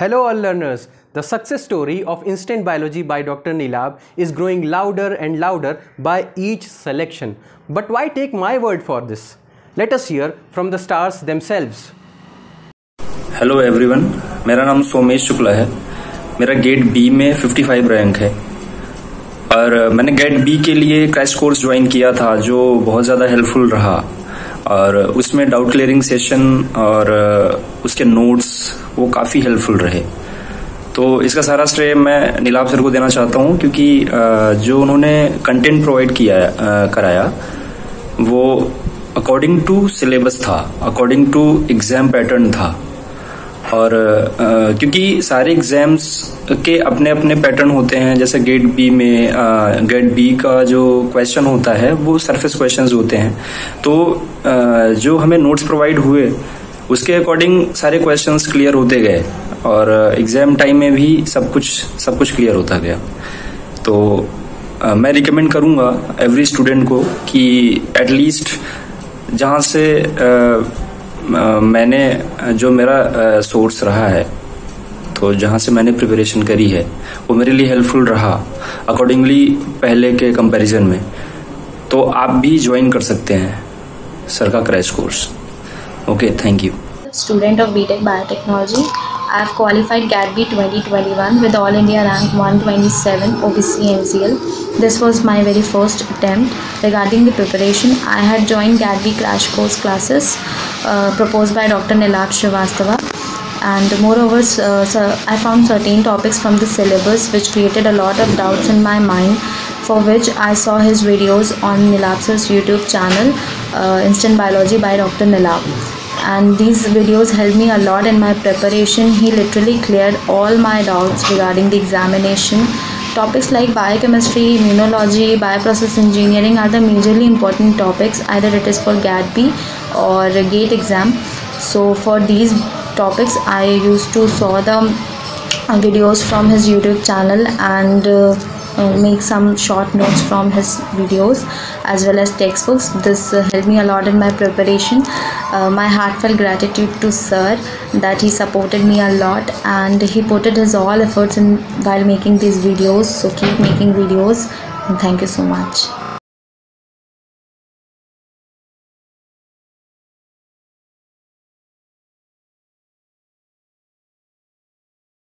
Hello all learners. The success story of Instant Biology by Dr. Nilab is growing louder and louder by each selection. But why take my word for this? Let us hear from the stars themselves. Hello everyone मेरा नाम सोमेश शुक्ला है मेरा gate B में 55 rank है और मैंने gate B के लिए क्रैश कोर्स ज्वाइन किया था जो बहुत ज़्यादा हेल्पफुल रहा और उसमें डाउट क्लियरिंग सेशन और उसके नोट्स वो काफ़ी हेल्पफुल रहे। तो इसका सारा श्रेय मैं नीलाभ सर को देना चाहता हूँ, क्योंकि जो उन्होंने कंटेंट प्रोवाइड किया कराया, वो अकॉर्डिंग टू सिलेबस था अकॉर्डिंग टू एग्ज़ाम पैटर्न था। और क्योंकि सारे एग्ज़ाम्स के अपने अपने पैटर्न होते हैं, जैसे गेट बी में गेट बी का जो क्वेश्चन होता है, वो सरफेस क्वेश्चंस होते हैं। तो जो हमें नोट्स प्रोवाइड हुए उसके अकॉर्डिंग सारे क्वेश्चंस क्लियर होते गए और एग्ज़ाम टाइम में भी सब कुछ सब कुछ क्लियर होता गया। तो आ, मैं रिकमेंड करूँगा एवरी स्टूडेंट को कि एटलीस्ट जहाँ से आ, आ, मैंने जो मेरा सोर्स रहा है तो जहाँ से मैंने प्रिपरेशन करी है वो मेरे लिए हेल्पफुल रहा अकॉर्डिंगली पहले के कंपैरिजन में। तो आप भी ज्वाइन कर सकते हैं सर का crash course okay thank you. Student of btech biotechnology i have qualified gatb 2021 with all india rank 127 obc mcl this was my very first attempt. Regarding the preparation i had joined gatb crash course classes uh, proposed by dr nilab shrivastava and moreover uh, so i found certain topics from the syllabus which created a lot of doubts in my mind for which i saw his videos on nilab youtube channel uh, instant biology by dr nilab and these videos helped me a lot in my preparation. He literally cleared all my doubts regarding the examination. Topics like biochemistry immunology bioprocess engineering are the majorly important topics. Either it is for GATB or GATE exam. So for these topics I used to saw the videos from his YouTube channel and uh, uh, make some short notes from his videos as well as textbooks. This uh, helped me a lot in my preparation uh, my heartfelt gratitude to sir that he supported me a lot and he put his all efforts in while making these videos. So keep making videos and thank you so much